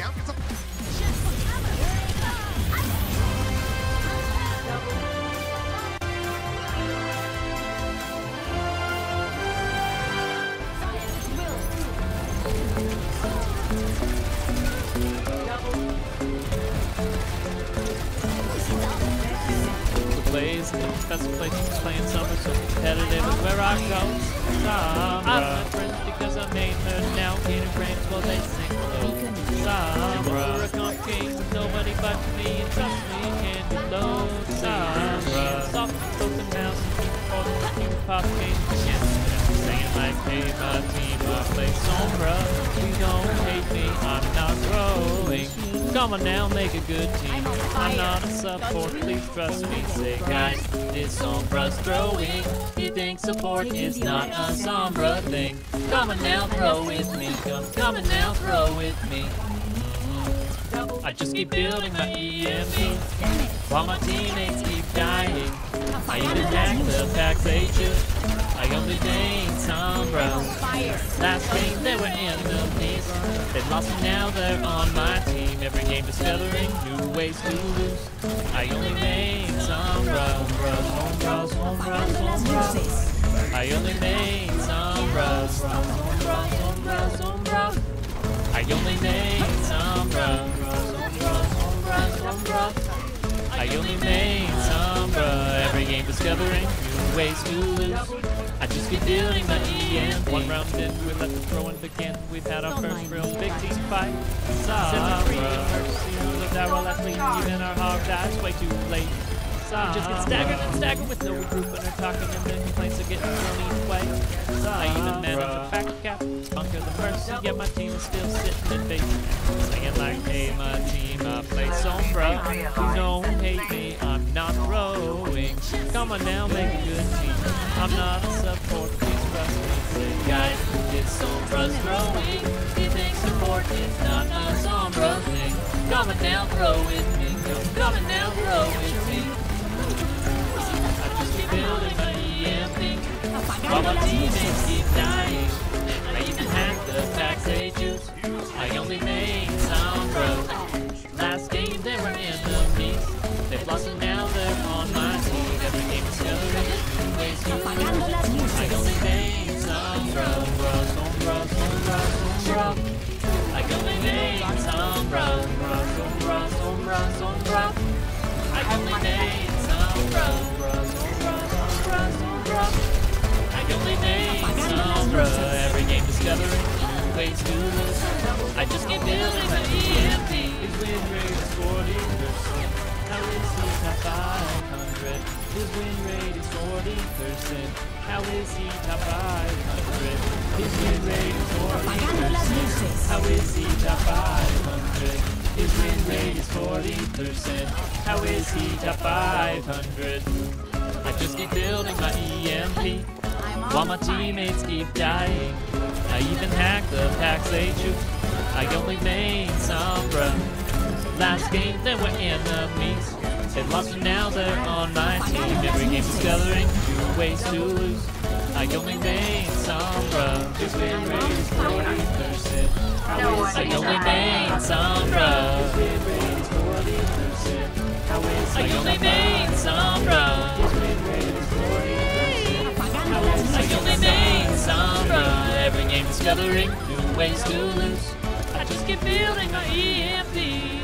down, gets up. Blaze, best place to play in summer, so competitive is where I go. Uh, I'm my friends because I made her now. Peter Rains, while they sing a comp king nobody but me. And trust me, can do low. Sombra. Soft open house. All the fucking pop games. Like, hey, my team, I play Sombra. You don't hate me, I'm not growing. Come on now, make a good team. I'm not a support, please trust me. Say, guys, this Sombra's throwing. You think support is not a Sombra thing? Come on now, throw with me. Come, come on now, throw with me. I just keep building my EMP while my teammates keep dying. I even hack the packs they choose. I only gain Sombra. Last game they were enemies. They lost and now they're on my team. Every game discovering new ways to lose. I only main Sombra. Sombra, Sombra, Sombra, Sombra. I only main Sombra. Sombra, Sombra, Sombra. I only main Sombra. Sombra, Sombra, Sombra. I only main Sombra. Every game discovering new ways to lose. I just keep building my EMP. One round in, we let the throw in begin. We've had our first real big team fight. Sombra. Emergency rule of that will let me even our hog dies way too late. We just get staggered and staggered with no regrouping or talking and then complaints are getting thrown each way. I even managed a back cap, bunker the mercy, yet my team is still sitting in base. Saying like, hey, my team, I play Sombra. You don't hate me, throwing. Come on now, make a good team. I'm not a support, please trust me. Guys, this Sombra's growing. You think support is not a Sombra thing? Come on now, throw with me. Come on now, throw with me. I just keep building my EMP while my teammates keep dying. I only. I only. Every game discovering new ways to lose. I just keep building How is he top 500? His win rate is 40%. How is he top 500? His win rate is 40%. How is he top 500? I just keep building my EMP while my teammates keep dying. I even hack the packs they choose. I only main Sombra. Last game they were enemies. They lost and now they're on my team. Every game discovering new ways to lose. I only main Sombra. His win rate is 40%. I only Sombra. His win rate is 40%. I only main Sombra. His win rate is 40%. I only main Sombra. Every game new ways to lose. I just keep building my EMP.